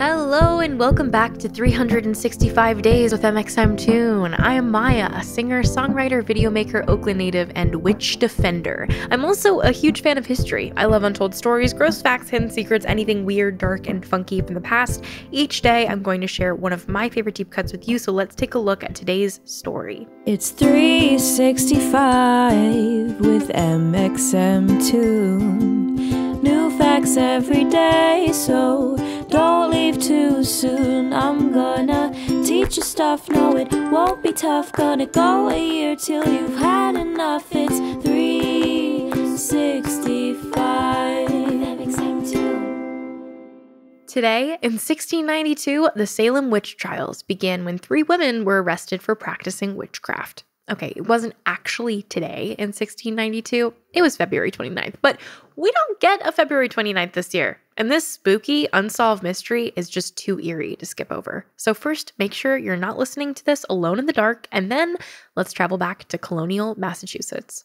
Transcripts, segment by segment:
Hello and welcome back to 365 Days with mxmtoon. I am Maya, a singer, songwriter, video maker, Oakland native, and witch defender. I'm also a huge fan of history. I love untold stories, gross facts, hidden secrets, anything weird, dark, and funky from the past. Each day, I'm going to share one of my favorite deep cuts with you, so let's take a look at today's story. It's 365 with mxmtoon. New facts every day, so don't soon. I'm gonna teach you stuff, no, it won't be tough. Gonna go a year till you've had enough. It's 365. Today, in 1692, the Salem witch trials began when three women were arrested for practicing witchcraft. Okay, it wasn't actually today in 1692. It was February 29th, but we don't get a February 29th this year. And this spooky, unsolved mystery is just too eerie to skip over. So, first, make sure you're not listening to this alone in the dark, and then let's travel back to colonial Massachusetts.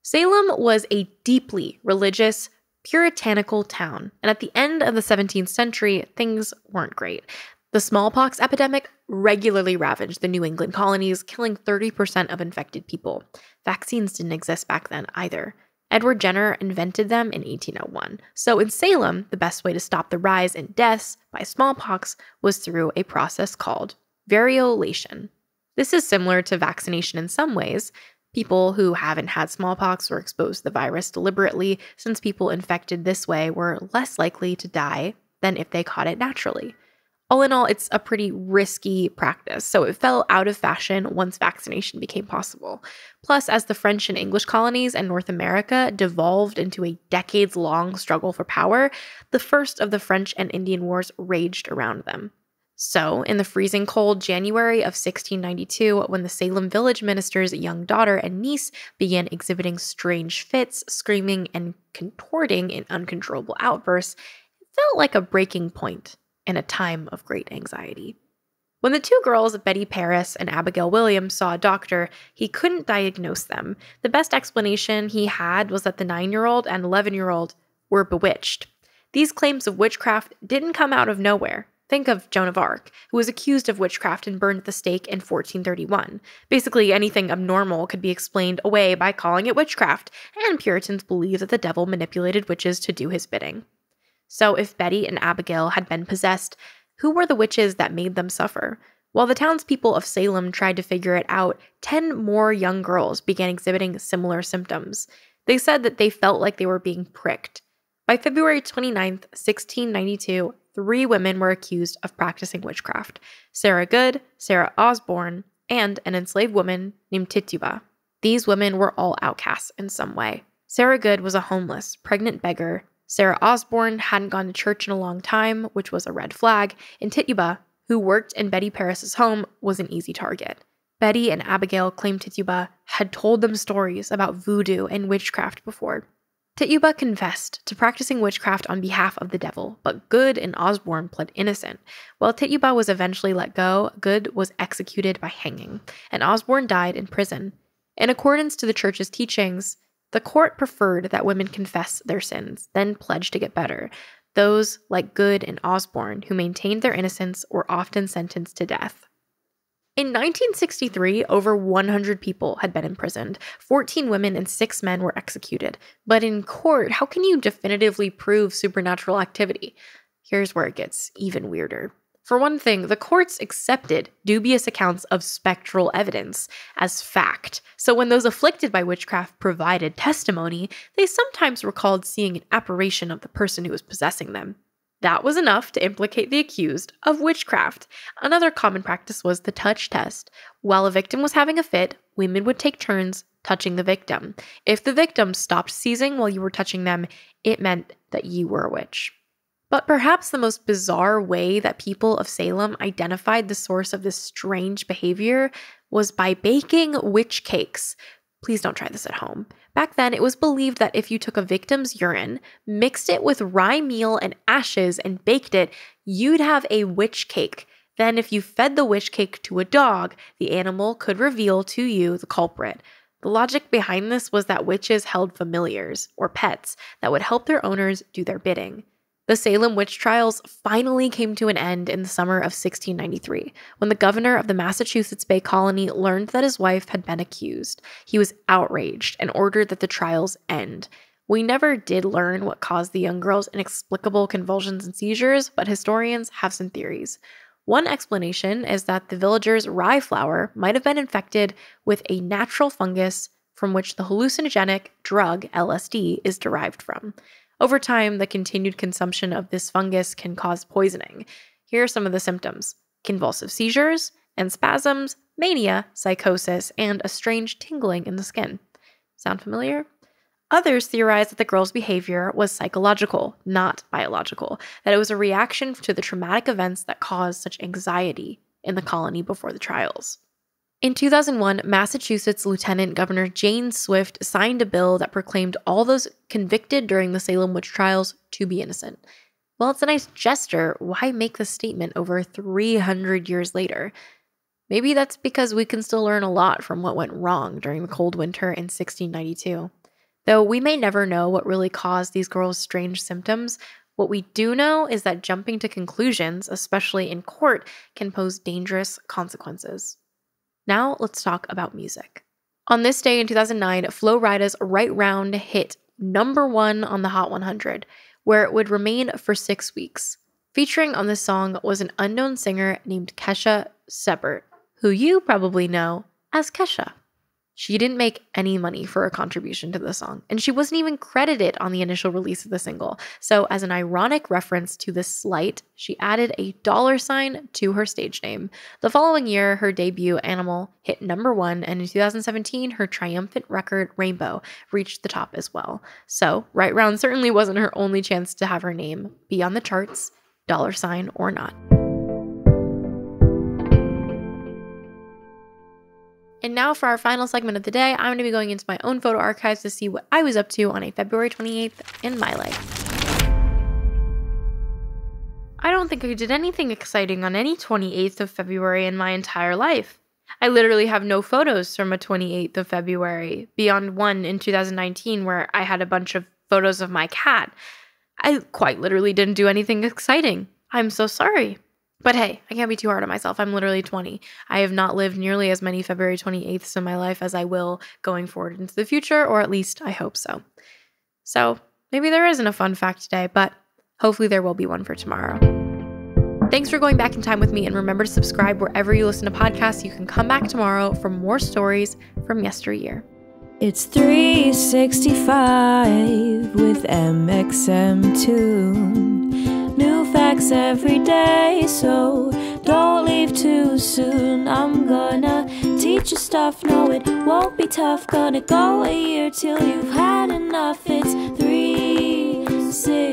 Salem was a deeply religious, puritanical town, and at the end of the 17th century, things weren't great. The smallpox epidemic regularly ravaged the New England colonies, killing 30% of infected people. Vaccines didn't exist back then either. Edward Jenner invented them in 1801. So in Salem, the best way to stop the rise in deaths by smallpox was through a process called variolation. This is similar to vaccination in some ways. People who haven't had smallpox were exposed to the virus deliberately, since people infected this way were less likely to die than if they caught it naturally. All in all, it's a pretty risky practice, so it fell out of fashion once vaccination became possible. Plus, as the French and English colonies and North America devolved into a decades long struggle for power, the first of the French and Indian Wars raged around them. So, in the freezing cold January of 1692, when the Salem village minister's young daughter and niece began exhibiting strange fits, screaming, and contorting in uncontrollable outbursts, it felt like a breaking point in a time of great anxiety. When the two girls, Betty Parris and Abigail Williams, saw a doctor, he couldn't diagnose them. The best explanation he had was that the nine year old and 11 year old were bewitched. These claims of witchcraft didn't come out of nowhere. Think of Joan of Arc, who was accused of witchcraft and burned at the stake in 1431. Basically, anything abnormal could be explained away by calling it witchcraft, and Puritans believed that the devil manipulated witches to do his bidding. So, if Betty and Abigail had been possessed, who were the witches that made them suffer? While the townspeople of Salem tried to figure it out, 10 more young girls began exhibiting similar symptoms. They said that they felt like they were being pricked. By February 29, 1692, three women were accused of practicing witchcraft Sarah Good, Sarah Osborne, and an enslaved woman named Tituba. These women were all outcasts in some way. Sarah Good was a homeless, pregnant beggar Sarah Osborne hadn't gone to church in a long time, which was a red flag, and Tituba, who worked in Betty Parris's home, was an easy target. Betty and Abigail claimed Tituba had told them stories about voodoo and witchcraft before. Tituba confessed to practicing witchcraft on behalf of the devil, but Good and Osborne pled innocent. While Tituba was eventually let go, Good was executed by hanging, and Osborne died in prison. In accordance to the church's teachings, the court preferred that women confess their sins, then pledge to get better. Those, like Good and Osborne, who maintained their innocence, were often sentenced to death. In 1963, over 100 people had been imprisoned. 14 women and 6 men were executed. But in court, how can you definitively prove supernatural activity? Here's where it gets even weirder. For one thing, the courts accepted dubious accounts of spectral evidence as fact. So when those afflicted by witchcraft provided testimony, they sometimes recalled seeing an apparition of the person who was possessing them. That was enough to implicate the accused of witchcraft. Another common practice was the touch test. While a victim was having a fit, women would take turns touching the victim. If the victim stopped seizing while you were touching them, it meant that you were a witch. But perhaps the most bizarre way that people of Salem identified the source of this strange behavior was by baking witch cakes. Please don't try this at home. Back then, it was believed that if you took a victim's urine, mixed it with rye meal and ashes, and baked it, you'd have a witch cake. Then, if you fed the witch cake to a dog, the animal could reveal to you the culprit. The logic behind this was that witches held familiars, or pets, that would help their owners do their bidding. The Salem witch trials finally came to an end in the summer of 1693 when the governor of the Massachusetts Bay Colony learned that his wife had been accused. He was outraged and ordered that the trials end. We never did learn what caused the young girl's inexplicable convulsions and seizures, but historians have some theories. One explanation is that the villagers' rye flour might have been infected with a natural fungus from which the hallucinogenic drug LSD is derived from. Over time, the continued consumption of this fungus can cause poisoning. Here are some of the symptoms convulsive seizures and spasms, mania, psychosis, and a strange tingling in the skin. Sound familiar? Others theorize that the girl's behavior was psychological, not biological, that it was a reaction to the traumatic events that caused such anxiety in the colony before the trials. In 2001, Massachusetts Lieutenant Governor Jane Swift signed a bill that proclaimed all those convicted during the Salem witch trials to be innocent. Well, it's a nice gesture. Why make the statement over 300 years later? Maybe that's because we can still learn a lot from what went wrong during the cold winter in 1692. Though we may never know what really caused these girls' strange symptoms, what we do know is that jumping to conclusions, especially in court, can pose dangerous consequences. Now let's talk about music. On this day in 2009, Flo Rida's Right Round hit number one on the Hot 100, where it would remain for six weeks. Featuring on this song was an unknown singer named Kesha Sebert, who you probably know as Kesha. She didn't make any money for a contribution to the song, and she wasn't even credited on the initial release of the single. So, as an ironic reference to this slight, she added a dollar sign to her stage name. The following year, her debut, Animal, hit number one, and in 2017, her triumphant record, Rainbow, reached the top as well. So, Right Round certainly wasn't her only chance to have her name be on the charts, dollar sign or not. And now for our final segment of the day, I'm going to be going into my own photo archives to see what I was up to on a February 28th in my life. I don't think I did anything exciting on any 28th of February in my entire life. I literally have no photos from a 28th of February, beyond one in 2019 where I had a bunch of photos of my cat. I quite literally didn't do anything exciting. I'm so sorry. But hey, I can't be too hard on myself. I'm literally 20. I have not lived nearly as many February 28ths in my life as I will going forward into the future, or at least I hope so. So maybe there isn't a fun fact today, but hopefully there will be one for tomorrow. Thanks for going back in time with me, and remember to subscribe wherever you listen to podcasts. You can come back tomorrow for more stories from yesteryear. It's 365 with mxmtoon every day. So don't leave too soon. I'm gonna teach you stuff. No, it won't be tough. Gonna go a year till you've had enough. It's three, six.